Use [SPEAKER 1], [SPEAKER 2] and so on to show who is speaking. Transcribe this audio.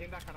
[SPEAKER 1] leyendas cargadas.